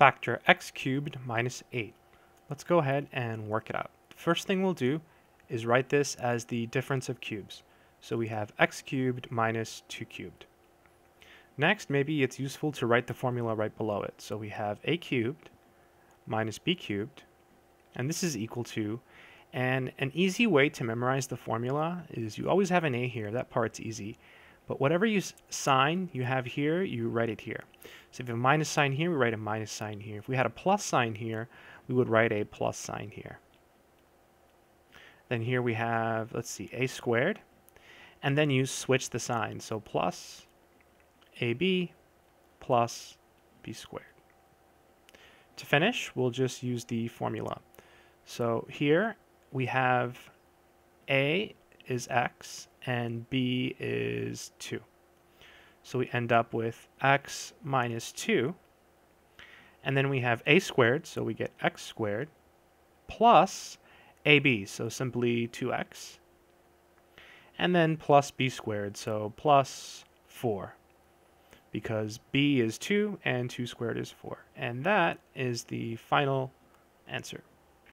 factor x cubed minus 8. Let's go ahead and work it out. The First thing we'll do is write this as the difference of cubes. So we have x cubed minus 2 cubed. Next, maybe it's useful to write the formula right below it. So we have a cubed minus b cubed, and this is equal to, and an easy way to memorize the formula is you always have an a here, that part's easy, but whatever you sign you have here, you write it here. So if you have a minus sign here, we write a minus sign here. If we had a plus sign here, we would write a plus sign here. Then here we have, let's see, a squared, and then you switch the sign. So plus ab plus b squared. To finish, we'll just use the formula. So here we have a is x and b is 2. So we end up with x minus 2. And then we have a squared, so we get x squared, plus ab, so simply 2x. And then plus b squared, so plus 4 because b is 2 and 2 squared is 4. And that is the final answer.